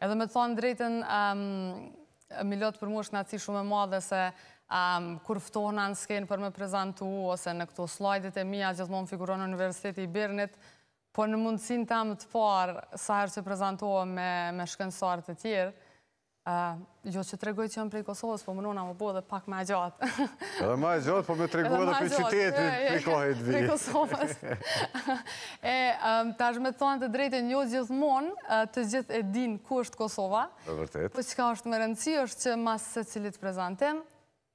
Edhe me të thanë të drejtën Milot për mu është kënaqësi shumë e madhe se kur ftohna në skenë për me prezantu ose në këto slajdet e mia gjithmonë figuron Universiteti i Bernit, po në mundësinë tem të parë, sa herë që prezantohna me shkencëtarë të tjerë, jo që tregoj që jam prej Kosovës, po mënona me bo edhe pak ma gjatë. Edhe ma gjatë, po me tregu edhe prej qytetit, prej kah e ti vjen. Prej Kosovës. E, tash me të thanë të drejtën, jo gjithmonë, të gjithë e dinë ku është Kosova. E vërtetë. Po çka është me rëndësi, është që mas secilit prezantim,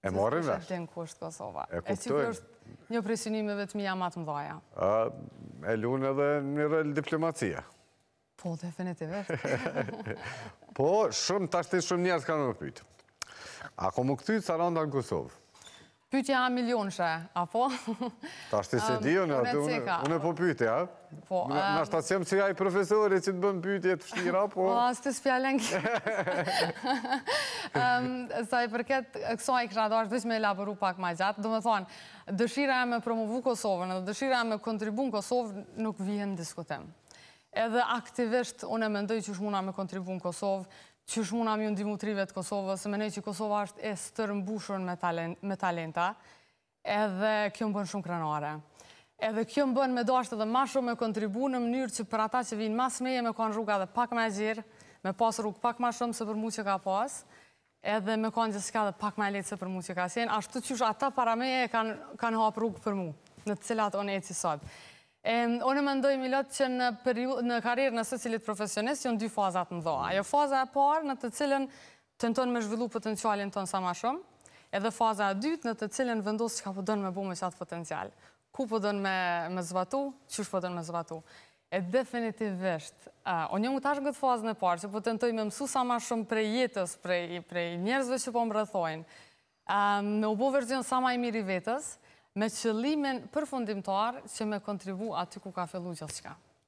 e marrin vesh. Gjithë e dinë ku është Kosova. E kuptojnë. Edhe kjo është një prej synimeve të mia ma të mdhaja. E lun edhe një rol diplomacie. Po, definitivisht. Po, shumë, tashti shumë njerëz kanë me pytë. A ka me u kthy Saranda në Kosovë? Pytje milionshe, apo? Tashti s'e di, unë po e pyes, a? Po. Në rast thashë që ja profesori që të bën pytje të vështira, po? Po, asë të spjallën kë. Sa i përket, kësaj kisha dashtë veç me elaboru pak ma gjatë, do me thonë, dëshira me promovu Kosovën, dhe dëshira me kontribu në Kosovë, nuk vihen në diskutim. Edhe aktivisht, unë e mendoj qysh muna me kontribu në Kosovë, qysh muna me ju ndihmu të rive të Kosovës, se mendoj që Kosova është e stërmbushur me talenta, edhe kjo më bën shumë krenare. Edhe kjo më bën me dashtë edhe ma shumë me kontribu në mënyrë që për ata që vijnë mas meje me kanë rruga edhe pak ma e gjerë, me pasë rrugë pak ma shumë se për mu që ka pasë, Edhe me kanë gjithçka edhe pak ma e lehtë se për mu që ka qenë, ashtu qysh ata para meje kanë hapë rrugë për mu, në të cilat unë eci sot. Unë mendoj Milot që në karrierën e secilit profesionist janë dy faza të mëdha. Ajo faza e parë në të cilën tenton me zhvillu potencialin tand sa ma shumë, edhe faza e dytë në të cilën vendos çka po don me bo me qatë potencial. Ku po don me zbatu, qysh po don me zbatu. E definitivisht. Unë jam tash në këtë fazën e parë, që po tentoj me mësu sa ma shumë prej jetës, prej njerëzve që po më rrethojnë. Me u bo version sa ma i mirë i vetes, me qëllimin përfundimtar që me kontribu aty ku ka fillu gjithçka.